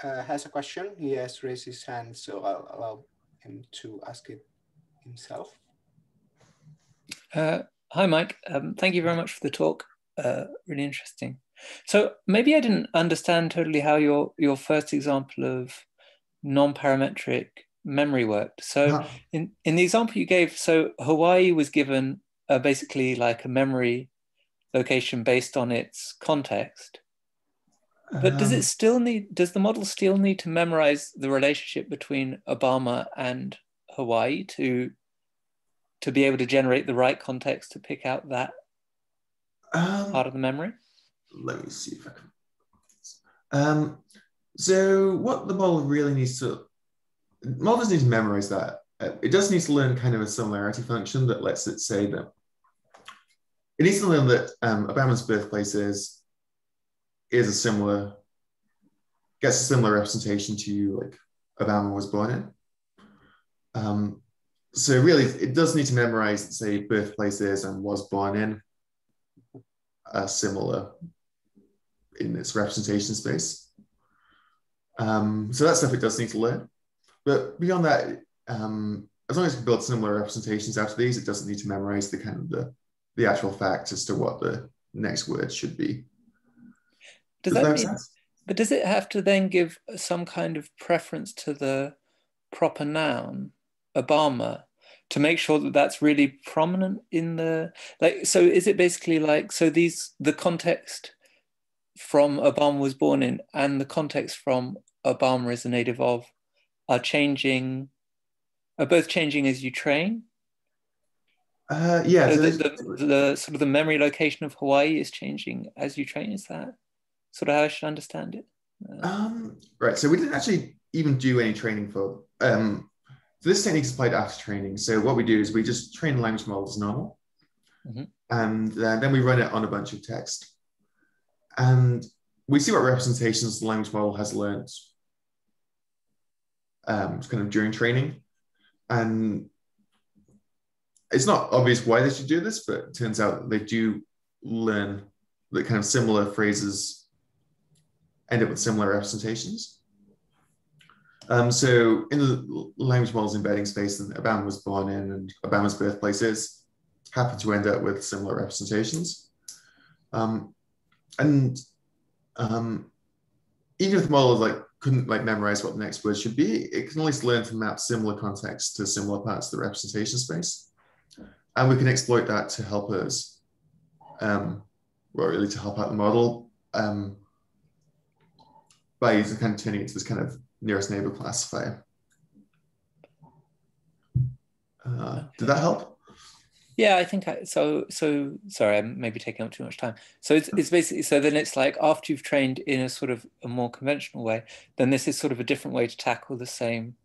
uh, has a question. He has raised his hand, so I'll allow him to ask it himself. Uh, hi, Mike. Um, thank you very much for the talk. Uh, really interesting. So maybe I didn't understand totally how your your first example of non-parametric memory worked. So uh-huh. in in the example you gave, so Hawaii was given uh, basically like a memory location based on its context. But does it um, still need? Does the model still need to memorize the relationship between Obama and Hawaii to to be able to generate the right context to pick out that um, part of the memory? Let me see if I can. Um, so what the model really needs to models need to memorize that. Uh, it does need to learn kind of a similarity function that lets it say that it needs to learn that um, Obama's birthplace is is a similar gets a similar representation to you, like Obama was born in. Um, so really, it does need to memorize, say, birthplaces and was born in a similar in its representation space. Um, so that stuff it does need to learn. But beyond that, um, as long as can build similar representations out of these, it doesn't need to memorize the kind of the, the actual facts as to what the next word should be. Does, does that, mean, sense? but does it have to then give some kind of preference to the proper noun, Obama, to make sure that that's really prominent in the like? So is it basically like so these the context from Obama was born in and the context from Obama is a native of are changing, are both changing as you train? Uh, yeah. So the, the, the, sort of the memory location of Hawaii is changing as you train. Is that sort of how I should understand it? Uh, um, right. So we didn't actually even do any training for. Um, so this technique is applied after training. So what we do is we just train the language model as normal, mm-hmm. and uh, then we run it on a bunch of text, and we see what representations the language model has learned, um, kind of during training, and it's not obvious why they should do this, but it turns out they do learn the kind of similar phrases end up with similar representations. Um, so in the language models embedding space that Obama was born in and Obama's birthplace is, happen to end up with similar representations. Um, and um, even if the model like couldn't like memorize what the next word should be, it can at least learn to map similar context to similar parts of the representation space. And we can exploit that to help us, um, well, really to help out the model um, by using kind of turning it to this kind of nearest neighbor classifier. Uh, did that help? Yeah, I think I, so. So sorry, I'm maybe taking up too much time. So it's, it's basically so then it's like after you've trained in a sort of a more conventional way, then this is sort of a different way to tackle the same,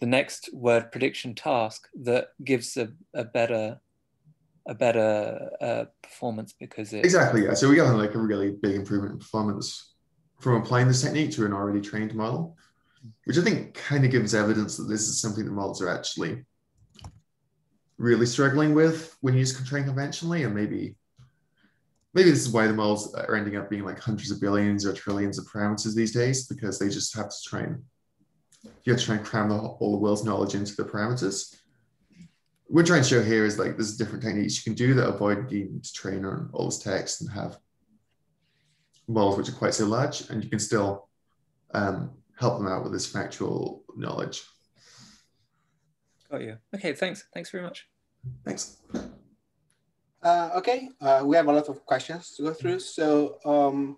the next word prediction task that gives a, a better, a better uh, performance because it exactly yeah. So we got like a really big improvement in performance from applying this technique to an already trained model, which I think kind of gives evidence that this is something that models are actually really struggling with when used train conventionally, and maybe maybe this is why the models are ending up being like hundreds of billions or trillions of parameters these days because they just have to train. You have to try and cram the, all the world's knowledge into the parameters. What we're trying to show here is like there's different techniques you can do that avoid needing to train on all this text and have models which are quite so large, and you can still um, help them out with this factual knowledge. Got you. Okay, thanks. Thanks very much. Thanks. Uh, okay, uh, we have a lot of questions to go through. So um,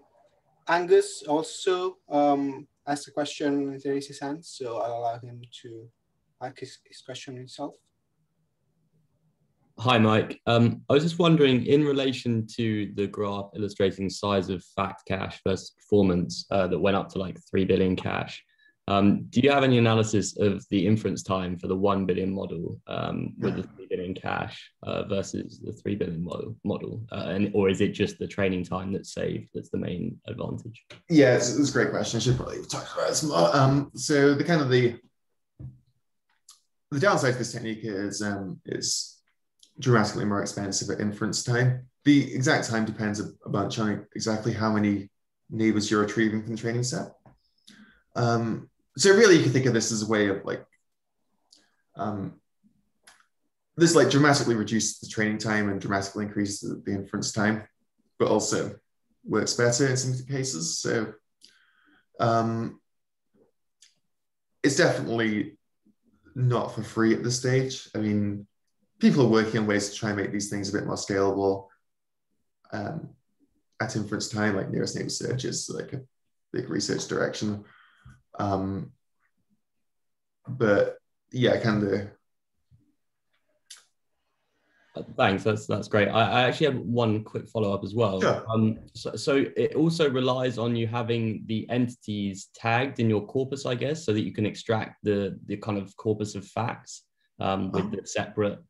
Angus also um, asked a question, there is his hand, so I'll allow him to ask his, his question himself. Hi, Mike. Um, I was just wondering, in relation to the graph illustrating size of fact cache versus performance uh, that went up to like 3 billion cache, um, do you have any analysis of the inference time for the 1 billion model um, with the 3 billion cache uh, versus the 3 billion model, model uh, and, or is it just the training time that's saved that's the main advantage? Yeah, it's, it's a great question. I should probably talk about it more. Um, so the kind of the the downside to this technique is um, is dramatically more expensive at inference time. The exact time depends a, a bunch on exactly how many neighbors you're retrieving from the training set. Um, so really you can think of this as a way of like um, this like dramatically reduces the training time and dramatically increases the, the, inference time but also works better in some cases so um, it's definitely not for free at this stage i mean people are working on ways to try and make these things a bit more scalable um, at inference time like nearest neighbor search is like a big research direction um, but yeah, kind of. Thanks. That's that's great. I, I actually had one quick follow up as well. Sure. Um, so, so it also relies on you having the entities tagged in your corpus, I guess, so that you can extract the the kind of corpus of facts um, with the separate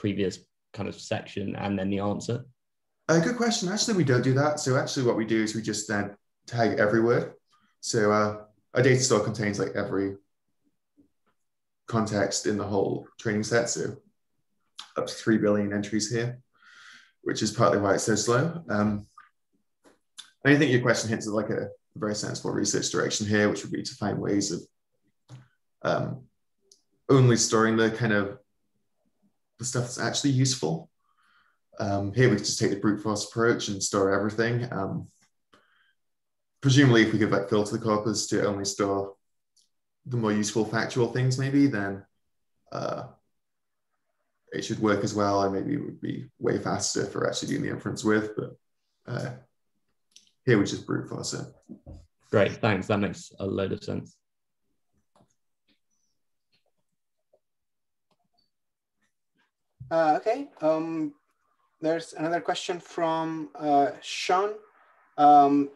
previous kind of section and then the answer. A uh, good question. Actually, we don't do that. So actually, what we do is we just then tag every word. So uh, a data store contains like every context in the whole training set. So up to 3 billion entries here, which is partly why it's so slow. Um, I think your question hints at like a very sensible research direction here, which would be to find ways of um, only storing the kind of the stuff that's actually useful. Um, here we could just take the brute force approach and store everything. Um, presumably if we could like filter the corpus to only store the more useful factual things maybe then uh, it should work as well and maybe it would be way faster for actually doing the inference with but uh, here we just brute force it great thanks that makes a load of sense uh, okay um, there's another question from uh, Sean um,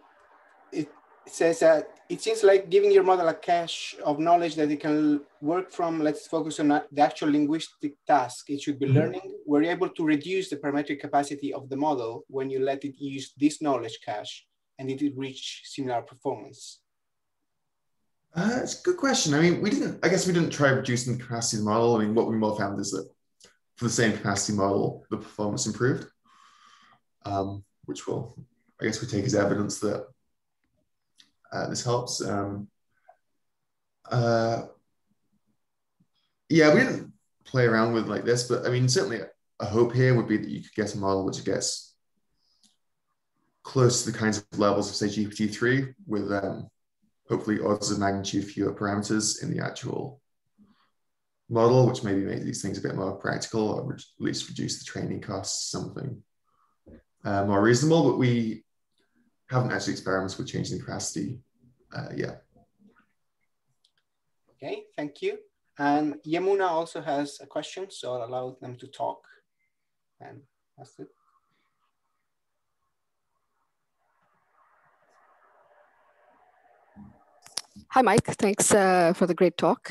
it says that it seems like giving your model a cache of knowledge that it can work from, let's focus on the actual linguistic task it should be mm-hmm. learning. We're able to reduce the parametric capacity of the model when you let it use this knowledge cache and it reach similar performance. Uh, it's a good question. I mean, we didn't, I guess we didn't try reducing the capacity of the model. I mean, what we more found is that for the same capacity model, the performance improved, um, which will, I guess we take as evidence that uh, this helps. Um, uh, yeah, we didn't play around with like this, but I mean, certainly a hope here would be that you could get a model which gets close to the kinds of levels of say GPT-3 with um, hopefully orders of magnitude fewer parameters in the actual model, which maybe make these things a bit more practical or at least reduce the training costs, something uh, more reasonable. But we haven't actually experimented with changing the capacity uh, yeah. Okay, thank you. And Yamuna also has a question, so I'll allow them to talk. And that's it. Hi, Mike. Thanks uh, for the great talk.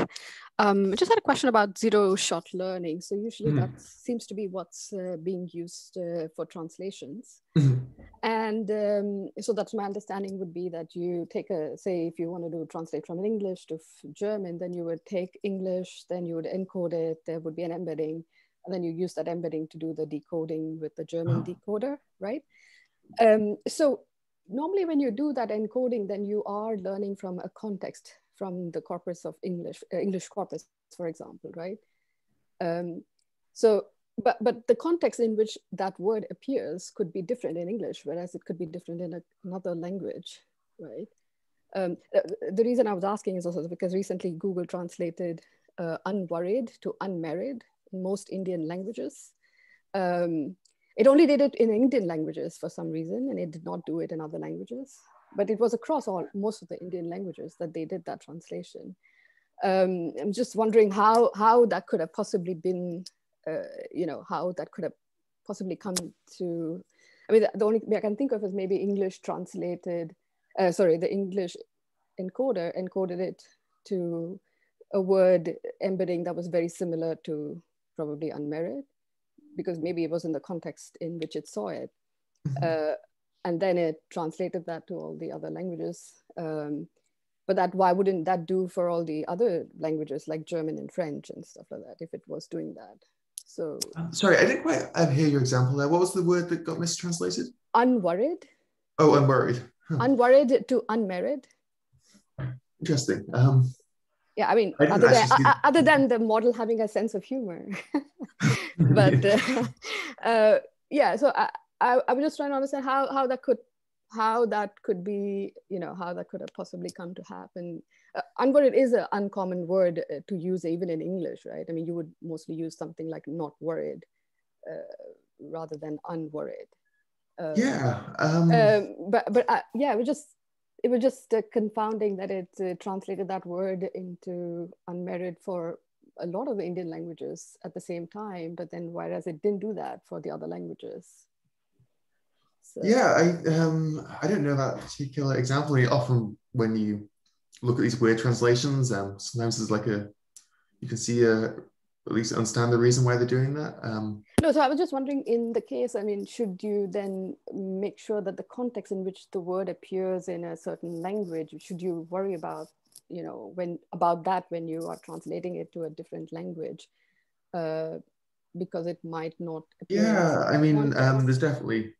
Um, I just had a question about zero shot learning. So usually mm. that seems to be what's uh, being used uh, for translations. Mm. And um, so that's my understanding would be that you take a, say, if you want to do translate from English to German, then you would take English, then you would encode it, there would be an embedding, and then you use that embedding to do the decoding with the German oh. decoder, right? Um, so normally when you do that encoding, then you are learning from a context from the corpus of English, uh, English corpus, for example, right? Um, so, but, but the context in which that word appears could be different in English, whereas it could be different in a, another language, right? Um, uh, the reason I was asking is also because recently Google translated uh, unworried to unmarried in most Indian languages. Um, it only did it in Indian languages for some reason, and it did not do it in other languages. But it was across all most of the Indian languages that they did that translation. Um, I'm just wondering how how that could have possibly been, uh, you know, how that could have possibly come to. I mean, the only thing I can think of is maybe English translated. Uh, sorry, the English encoder encoded it to a word embedding that was very similar to probably unmarried because maybe it was in the context in which it saw it. Mm-hmm. Uh, and then it translated that to all the other languages. Um, but that why wouldn't that do for all the other languages like German and French and stuff like that if it was doing that? So sorry, I didn't quite hear your example there. What was the word that got mistranslated? Unworried. Oh, unworried. Huh. Unworried to unmarried. Interesting. Um, yeah i mean I other than, uh, other than the model having a sense of humor but uh, uh, yeah so I, I, I was just trying to understand how how that could how that could be you know how that could have possibly come to happen uh, unworried is an uncommon word uh, to use even in english right i mean you would mostly use something like not worried uh, rather than unworried um, yeah um, um, but but uh, yeah we just it was just uh, confounding that it uh, translated that word into unmarried for a lot of the Indian languages at the same time, but then whereas it didn't do that for the other languages. So. Yeah, I um, I don't know that particular example. I mean, often when you look at these weird translations, um, sometimes there's like a you can see a at least understand the reason why they're doing that. Um, no, so I was just wondering in the case, I mean, should you then make sure that the context in which the word appears in a certain language, should you worry about, you know, when about that when you are translating it to a different language? Uh, because it might not Yeah, I mean, um, there's definitely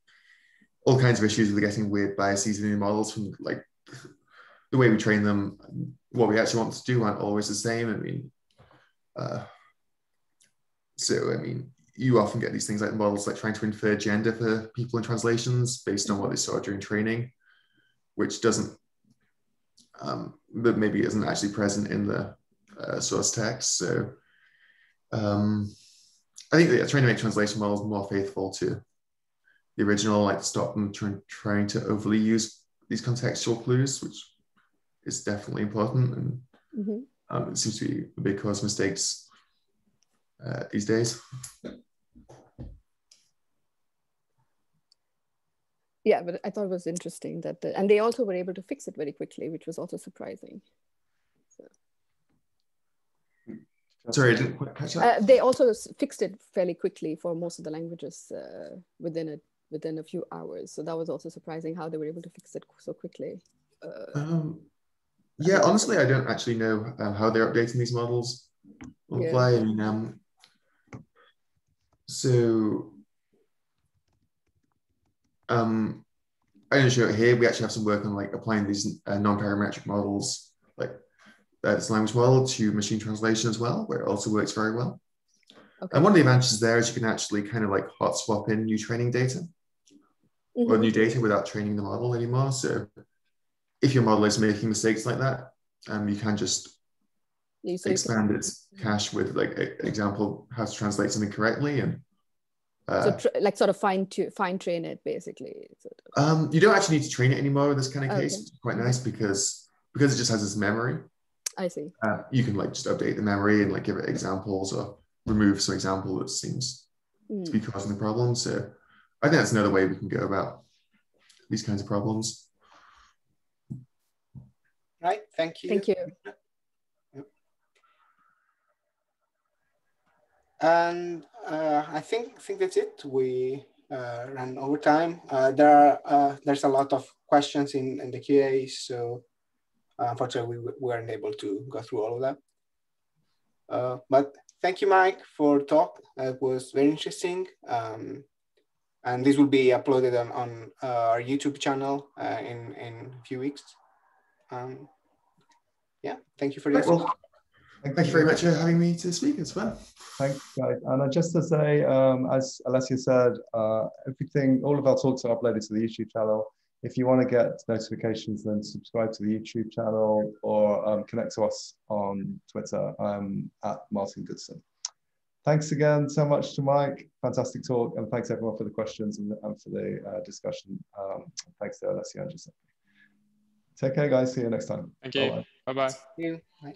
all kinds of issues with getting weird biases in the models from like the way we train them, what we actually want to do aren't always the same. I mean, uh, so, I mean, you often get these things like models like trying to infer gender for people in translations based on what they saw during training, which doesn't, um, but maybe isn't actually present in the uh, source text. So, um, I think that trying to make translation models more faithful to the original, like stop them trying, trying to overly use these contextual clues, which is definitely important. And mm-hmm. um, it seems to be a big cause of mistakes uh, these days. Yeah, but I thought it was interesting that, the, and they also were able to fix it very quickly, which was also surprising. So. Sorry, I didn't quite catch that. Uh, they also fixed it fairly quickly for most of the languages uh, within a within a few hours. So that was also surprising how they were able to fix it so quickly. Uh, um, yeah, honestly, I don't actually know um, how they're updating these models on yeah. fly. I mean, um, so um, I didn't show it here. We actually have some work on like applying these uh, non-parametric models, like uh, this language model to machine translation as well, where it also works very well. Okay. And one of the advantages there is you can actually kind of like hot swap in new training data mm-hmm. or new data without training the model anymore. So if your model is making mistakes like that, um, you can just expand its cache with like example how to translate something correctly and uh, so tr- like sort of fine to fine train it basically sort of. um, you don't actually need to train it anymore in this kind of case okay. it's quite nice because because it just has this memory i see uh, you can like just update the memory and like give it examples or remove some example that seems mm. to be causing the problem so i think that's another way we can go about these kinds of problems right thank you thank you And uh, I think think that's it. We uh, ran over time. Uh, there are uh, there's a lot of questions in, in the QA, so uh, unfortunately we, we weren't able to go through all of that. Uh, but thank you, Mike, for talk. It was very interesting. Um, and this will be uploaded on, on our YouTube channel in, in a few weeks. Um, yeah, thank you for this. Well, Thank, Thank you very much for having me to speak as well. Thanks, guys. And uh, just to say, um, as Alessio said, uh, everything, all of our talks are uploaded to the YouTube channel. If you want to get notifications, then subscribe to the YouTube channel or um, connect to us on Twitter. I'm at Martin Goodson. Thanks again so much to Mike. Fantastic talk. And thanks everyone for the questions and, and for the uh, discussion. Um, thanks to Alessio and Giuseppe. Take care, guys. See you next time. Thank you. Bye-bye. Bye.